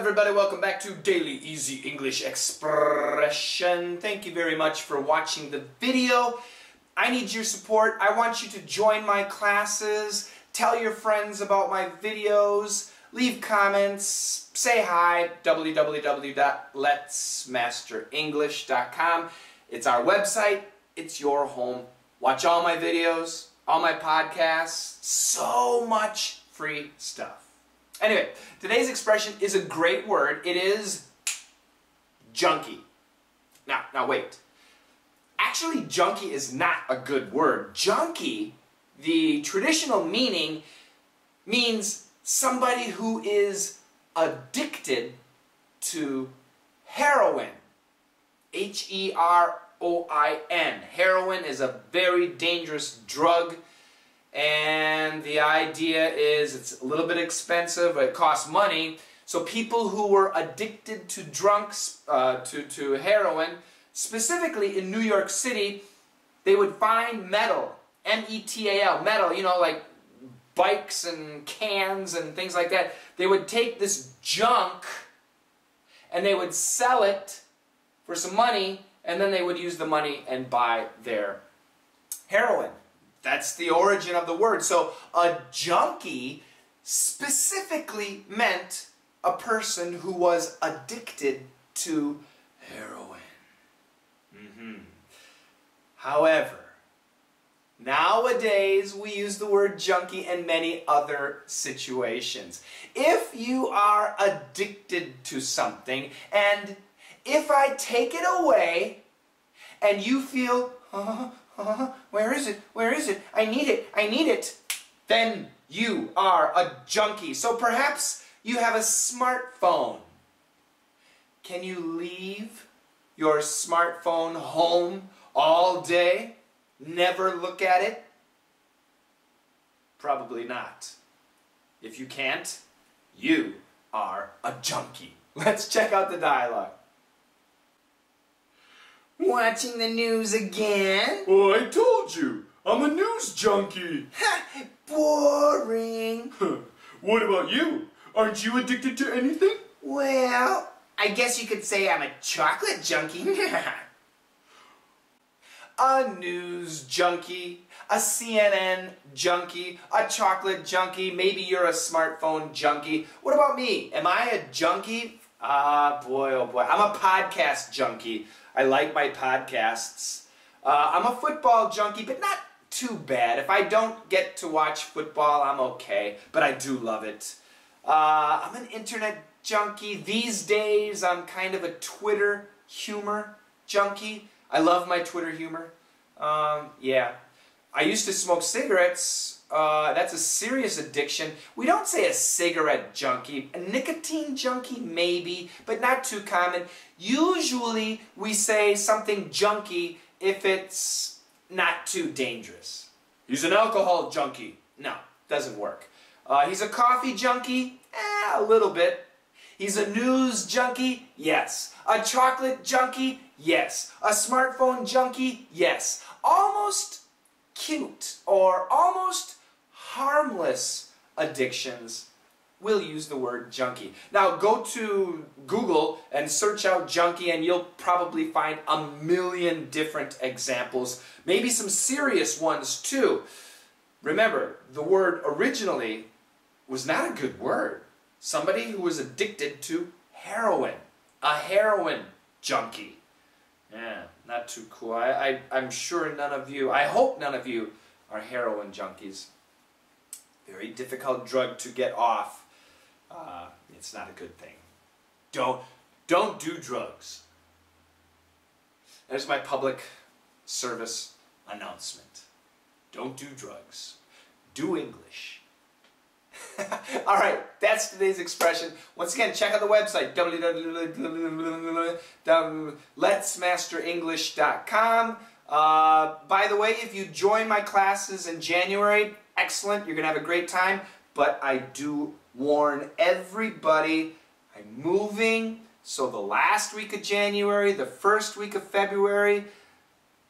everybody, welcome back to Daily Easy English Expression. Thank you very much for watching the video. I need your support. I want you to join my classes, tell your friends about my videos, leave comments, say hi, www.letsmasterenglish.com. It's our website, it's your home. Watch all my videos, all my podcasts, so much free stuff. Anyway, today's expression is a great word. It is junkie. Now, now wait. Actually, junkie is not a good word. Junkie, the traditional meaning, means somebody who is addicted to heroin. H-E-R-O-I-N. Heroin is a very dangerous drug and the idea is it's a little bit expensive, it costs money. So people who were addicted to drunks, uh, to, to heroin, specifically in New York City, they would find metal, M-E-T-A-L, metal, you know, like bikes and cans and things like that. They would take this junk and they would sell it for some money and then they would use the money and buy their heroin. That's the origin of the word. So a junkie specifically meant a person who was addicted to heroin. Mm -hmm. However, nowadays we use the word junkie in many other situations. If you are addicted to something and if I take it away and you feel, uh, where is it? Where is it? I need it. I need it. Then you are a junkie. So perhaps you have a smartphone. Can you leave your smartphone home all day? Never look at it? Probably not. If you can't, you are a junkie. Let's check out the dialogue. Watching the news again? Oh, I told you. I'm a news junkie. Ha! Boring. what about you? Aren't you addicted to anything? Well, I guess you could say I'm a chocolate junkie. a news junkie, a CNN junkie, a chocolate junkie, maybe you're a smartphone junkie. What about me? Am I a junkie? Ah, boy, oh boy. I'm a podcast junkie. I like my podcasts. Uh, I'm a football junkie, but not too bad. If I don't get to watch football, I'm okay, but I do love it. Uh, I'm an internet junkie. These days, I'm kind of a Twitter humor junkie. I love my Twitter humor. Um, yeah. I used to smoke cigarettes uh, that's a serious addiction. We don't say a cigarette junkie. A nicotine junkie, maybe, but not too common. Usually, we say something junkie if it's not too dangerous. He's an alcohol junkie. No, doesn't work. Uh, he's a coffee junkie? Eh, a little bit. He's a news junkie? Yes. A chocolate junkie? Yes. A smartphone junkie? Yes. Almost cute or almost harmless addictions, we'll use the word junkie. Now go to Google and search out junkie and you'll probably find a million different examples, maybe some serious ones too. Remember, the word originally was not a good word. Somebody who was addicted to heroin. A heroin junkie. Yeah, not too cool. I, I, I'm sure none of you, I hope none of you are heroin junkies very difficult drug to get off. Uh, it's not a good thing. Don't, don't do drugs. There's my public service announcement. Don't do drugs. Do English. All right, that's today's expression. Once again, check out the website, www.letsmasterenglish.com. Uh, by the way, if you join my classes in January, excellent. You're going to have a great time. But I do warn everybody, I'm moving. So the last week of January, the first week of February,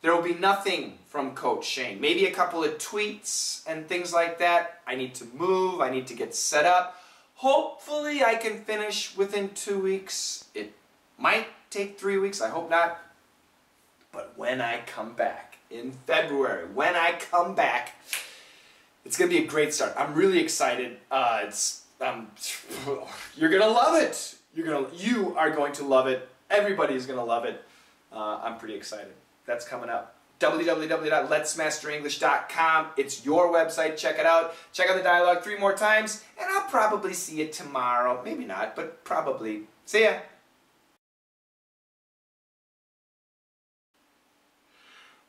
there will be nothing from Coach Shane. Maybe a couple of tweets and things like that. I need to move. I need to get set up. Hopefully I can finish within two weeks. It might take three weeks, I hope not. But when I come back in February, when I come back, it's gonna be a great start. I'm really excited. Uh, it's um, you're gonna love it. You're gonna you are going to love it. Everybody is gonna love it. Uh, I'm pretty excited. That's coming up www.letsmasterenglish.com. It's your website. Check it out. Check out the dialogue three more times, and I'll probably see it tomorrow. Maybe not, but probably. See ya.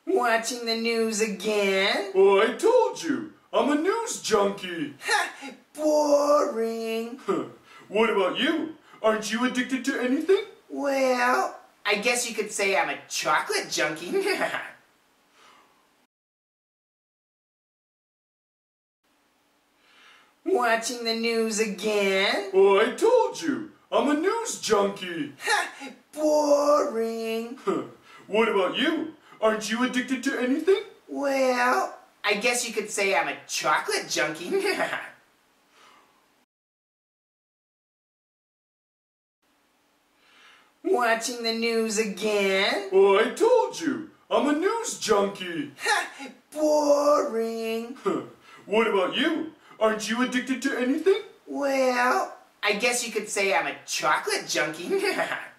Watching the news again? Oh, I told you. I'm a news junkie. Ha! Boring. what about you? Aren't you addicted to anything? Well, I guess you could say I'm a chocolate junkie. Watching the news again? Oh, I told you. I'm a news junkie. Ha! Boring. what about you? Aren't you addicted to anything? Well, I guess you could say I'm a chocolate junkie. Watching the news again? Oh, I told you. I'm a news junkie. Ha! Boring. what about you? Aren't you addicted to anything? Well, I guess you could say I'm a chocolate junkie.